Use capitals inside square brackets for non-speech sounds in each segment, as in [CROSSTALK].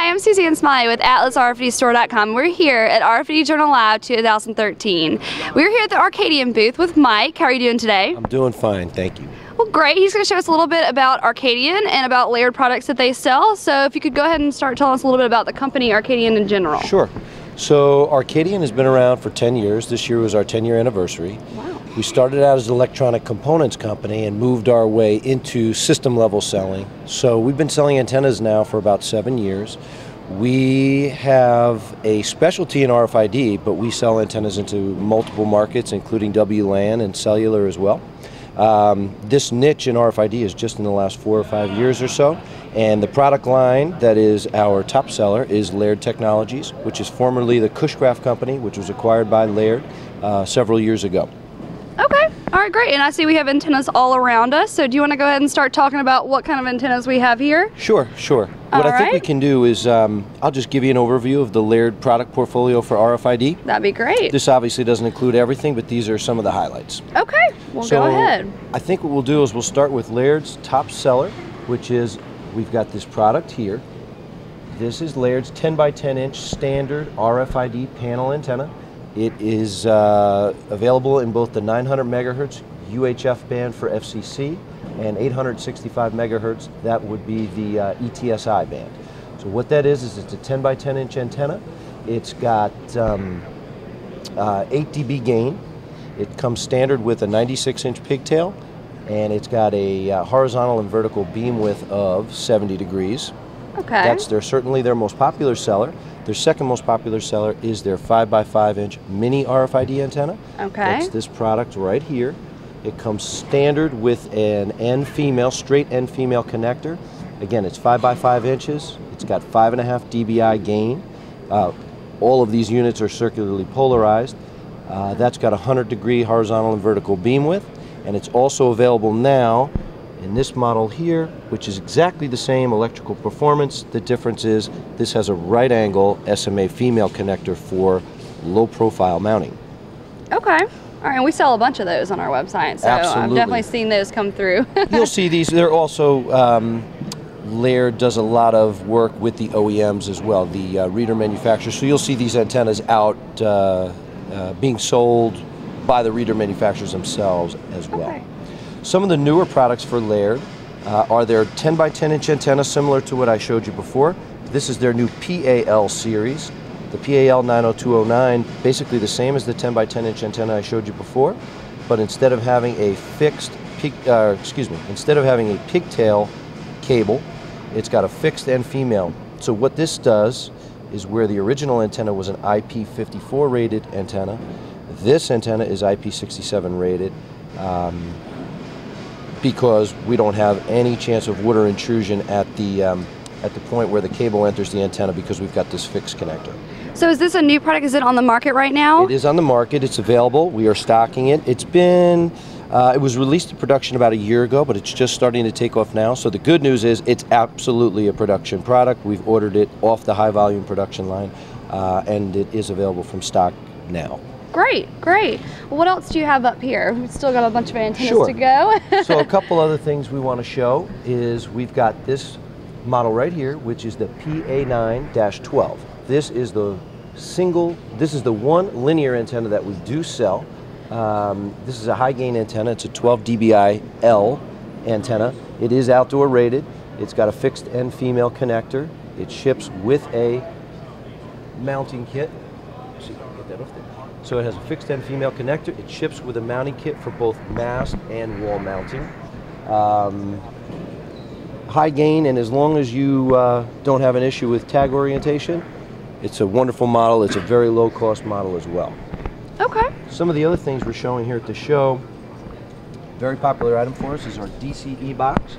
Hi, I'm Suzanne Smiley with AtlasRFIDStore.com. We're here at RFID Journal Live 2013. We're here at the Arcadian booth with Mike. How are you doing today? I'm doing fine, thank you. Well, great. He's going to show us a little bit about Arcadian and about Laird products that they sell. So if you could go ahead and start telling us a little bit about the company Arcadian in general. Sure. So Arcadian has been around for 10 years. This year was our 10 year anniversary. Wow. We started out as an electronic components company and moved our way into system level selling. So we've been selling antennas now for about seven years. We have a specialty in RFID, but we sell antennas into multiple markets, including WLAN and cellular as well. Um, this niche in RFID is just in the last four or five years or so, and the product line that is our top seller is Laird Technologies, which is formerly the Cushcraft company, which was acquired by Laird uh, several years ago. Okay, all right, great. And I see we have antennas all around us. So do you want to go ahead and start talking about what kind of antennas we have here? Sure, sure. What All I think we can do is um, I'll just give you an overview of the Laird product portfolio for RFID. That'd be great. This obviously doesn't include everything, but these are some of the highlights. Okay, well so go ahead. I think what we'll do is we'll start with Laird's top seller, which is we've got this product here. This is Laird's 10 by 10 inch standard RFID panel antenna. It is uh, available in both the 900 megahertz UHF band for FCC and 865 megahertz, that would be the uh, ETSI band. So what that is, is it's a 10 by 10 inch antenna. It's got um, uh, 8 dB gain. It comes standard with a 96 inch pigtail and it's got a uh, horizontal and vertical beam width of 70 degrees. Okay. That's their certainly their most popular seller. Their second most popular seller is their 5x5 inch mini RFID antenna. Okay. That's this product right here. It comes standard with an N female, straight N female connector. Again, it's 5x5 inches. It's got 5.5 dBi gain. Uh, all of these units are circularly polarized. Uh, that's got a 100 degree horizontal and vertical beam width. And it's also available now in this model here, which is exactly the same electrical performance. The difference is this has a right angle SMA female connector for low profile mounting. Okay. All right, and we sell a bunch of those on our website, so I've definitely seen those come through. [LAUGHS] You'll see these. They're also um, Laird does a lot of work with the OEMs as well, the uh, reader manufacturers. So you'll see these antennas out uh, uh, being sold by the reader manufacturers themselves as well. Okay. Some of the newer products for Laird uh, are their 10 by 10 inch antenna, similar to what I showed you before. This is their new PAL series. The PAL 90209, basically the same as the 10 by 10 inch antenna I showed you before, but instead of having a fixed, pig, uh, excuse me, instead of having a pigtail cable, it's got a fixed N female. So what this does is where the original antenna was an IP54 rated antenna, this antenna is IP67 rated. Um, because we don't have any chance of water intrusion at the um, at the point where the cable enters the antenna because we've got this fixed connector. so is this a new product? Is it on the market right now? It is on the market. It's available. We are stocking it. It's been uh, it was released to production about a year ago, but it's just starting to take off now. So the good news is it's absolutely a production product. We've ordered it off the high volume production line, uh, and it is available from stock now. Great, great. Well, what else do you have up here? We've still got a bunch of antennas Sure. to go. [LAUGHS] so a [LAUGHS] couple other things we want to show is we've got this model right here, which is the PA9-12. This is the single, this is the one linear antenna that we do sell. Um, this is a high gain antenna. It's a 12 dBi L antenna. It is outdoor rated. It's got a fixed N female connector. It ships with a mounting kit. See I can get that off there. So it has a fixed N female connector. It ships with a mounting kit for both mast and wall mounting. Um, high gain, and as long as you uh, don't have an issue with tag orientation, it's a wonderful model. It's a very low cost model as well. okay. Some of the other things we're showing here at the show, very popular item for us is our DCE box.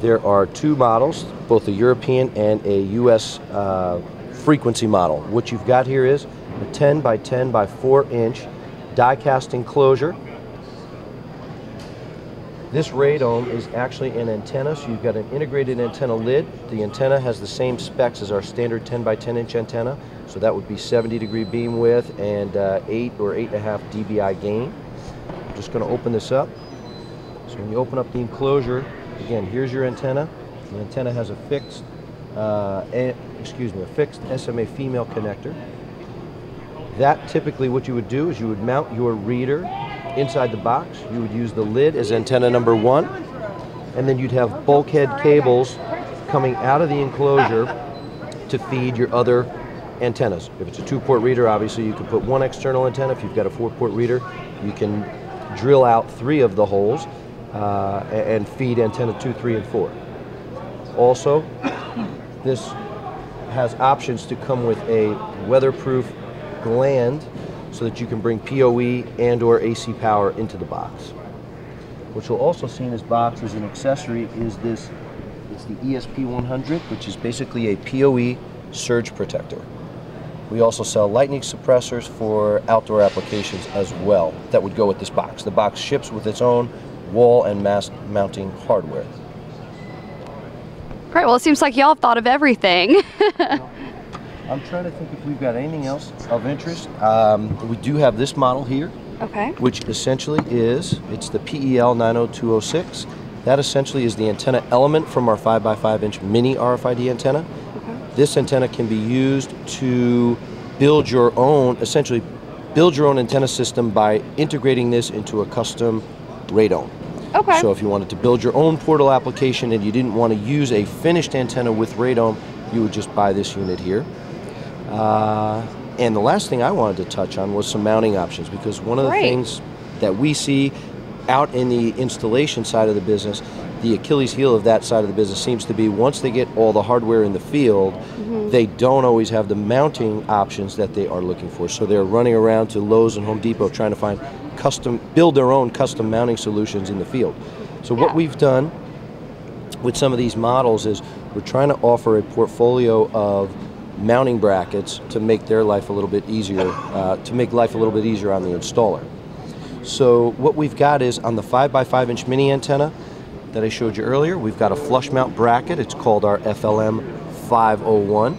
There are two models, both a European and a US uh, frequency model. What you've got here is a 10 by 10 by 4 inch die cast enclosure. This radome is actually an antenna, so you've got an integrated antenna lid. The antenna has the same specs as our standard 10 by 10 inch antenna, so that would be 70 degree beam width and uh, 8 or 8.5 dBi gain. I'm just going to open this up. So when you open up the enclosure, again, here's your antenna. The antenna has a fixed uh, excuse me, a fixed SMA female connector. That typically what you would do is you would mount your reader inside the box. You would use the lid as antenna number one, and then you'd have bulkhead cables coming out of the enclosure to feed your other antennas. If it's a two-port reader, obviously you can put one external antenna. If you've got a four-port reader, you can drill out three of the holes uh, and feed antenna two, three, and four. Also, this has options to come with a weatherproof gland so that you can bring PoE and or AC power into the box. What you'll also see in this box as an accessory is this, it's the ESP100, which is basically a PoE surge protector. We also sell lightning suppressors for outdoor applications as well that would go with this box. The box ships with its own wall and mast mounting hardware. Great. Well, it seems like y'all have thought of everything. [LAUGHS] I'm trying to think if we've got anything else of interest. Um, we do have this model here, okay. which essentially is, it's the PEL 90206. That essentially is the antenna element from our 5x5 inch mini RFID antenna. Okay. This antenna can be used to build your own, essentially build your own antenna system by integrating this into a custom radome. Okay. So if you wanted to build your own portal application and you didn't want to use a finished antenna with radome, you would just buy this unit here. Uh, and the last thing I wanted to touch on was some mounting options because one of the Great. things that we see out in the installation side of the business, the Achilles heel of that side of the business seems to be once they get all the hardware in the field, Mm-hmm. they don't always have the mounting options that they are looking for. So they're running around to Lowe's and Home Depot trying to find custom, build their own custom mounting solutions in the field. So what we've done with some of these models is we're trying to offer a portfolio of mounting brackets to make their life a little bit easier, uh, to make life a little bit easier on the installer. So what we've got is on the 5x5 inch mini antenna that I showed you earlier, we've got a flush mount bracket. It's called our FLM 501.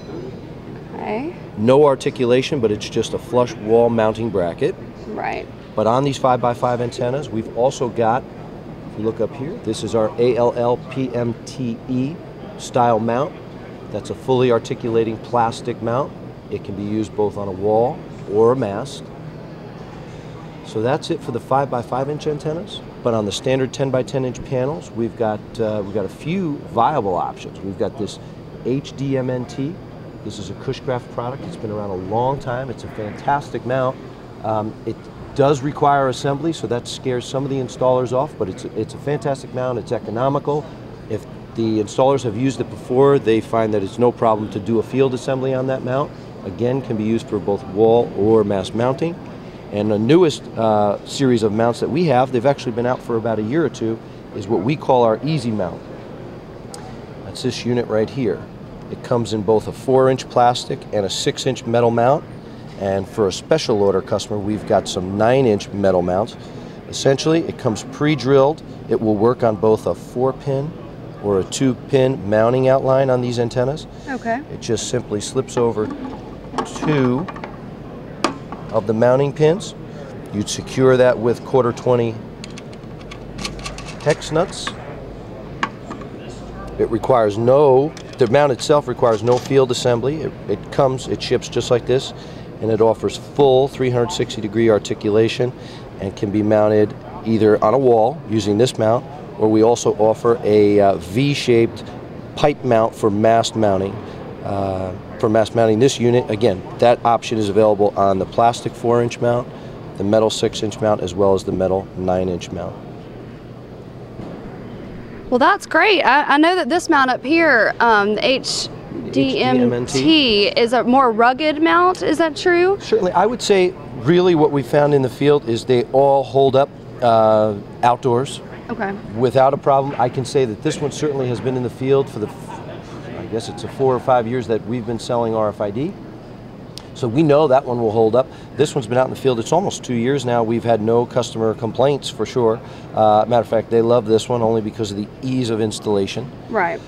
Okay. No articulation, but it's just a flush wall mounting bracket. Right. But on these 5x5 antennas, we've also got, if you look up here, this is our ALL PMTE E style mount. That's a fully articulating plastic mount. It can be used both on a wall or a mast. So that's it for the 5x5 inch antennas. But on the standard 10x10 inch panels, we've got, uh, we've got a few viable options. We've got this HDMNT. This is a Cushcraft product. It's been around a long time. It's a fantastic mount. Um, it does require assembly, so that scares some of the installers off, but it's a, it's a fantastic mount. It's economical. If the installers have used it before, they find that it's no problem to do a field assembly on that mount. Again, can be used for both wall or mass mounting. And the newest uh, series of mounts that we have, they've actually been out for about a year or two, is what we call our Easy Mount. That's this unit right here. It comes in both a 4 inch plastic and a 6 inch metal mount. And for a special order customer, we've got some 9 inch metal mounts. Essentially, it comes pre drilled. It will work on both a 4 pin or a 2 pin mounting outline on these antennas. Okay. It just simply slips over two of the mounting pins. You'd secure that with quarter 20 hex nuts. It requires no, the mount itself requires no field assembly. It, it comes, it ships just like this, and it offers full 360 degree articulation and can be mounted either on a wall using this mount, or we also offer a uh, V-shaped pipe mount for mast mounting. Uh, for mast mounting this unit, again, that option is available on the plastic 4-inch mount, the metal 6-inch mount, as well as the metal 9-inch mount. Well, that's great. I, I know that this mount up here, um, the HDMT, is a more rugged mount. Is that true? Certainly, I would say really what we found in the field is they all hold up uh, outdoors Okay. without a problem. I can say that this one certainly has been in the field for the, I guess it's a four or five years that we've been selling RFID. So we know that one will hold up. This one's been out in the field. It's almost two years now. We've had no customer complaints for sure. Uh, matter of fact, they love this one only because of the ease of installation. Right.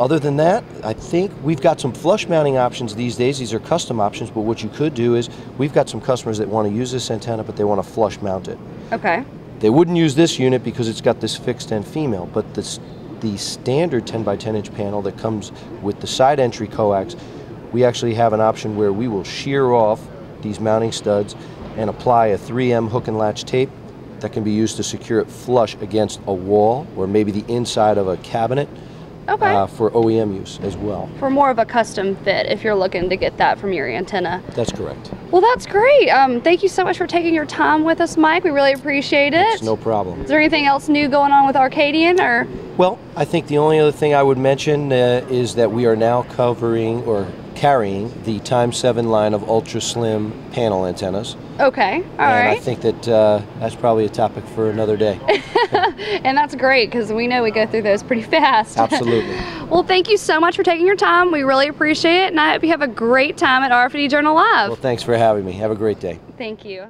Other than that, I think we've got some flush mounting options these days. These are custom options, but what you could do is we've got some customers that want to use this antenna, but they want to flush mount it. Okay. They wouldn't use this unit because it's got this fixed N female, but this the standard 10 by 10 inch panel that comes with the side entry coax, we actually have an option where we will shear off these mounting studs and apply a 3M hook and latch tape that can be used to secure it flush against a wall or maybe the inside of a cabinet Okay. uh, for OEM use as well. for more of a custom fit if you're looking to get that from your antenna. That's correct. Well, that's great. Um, thank you so much for taking your time with us, Mike. We really appreciate it. It's no problem. Is there anything else new going on with Arcadian or? Well, I think the only other thing I would mention uh, is that we are now covering or carrying the Times-7 line of ultra slim panel antennas. Okay, all and right. I think that uh, that's probably a topic for another day. [LAUGHS] and that's great because we know we go through those pretty fast. [LAUGHS] Absolutely. well, thank you so much for taking your time. We really appreciate it, and I hope you have a great time at RFID Journal Live. Well, thanks for having me. Have a great day. thank you.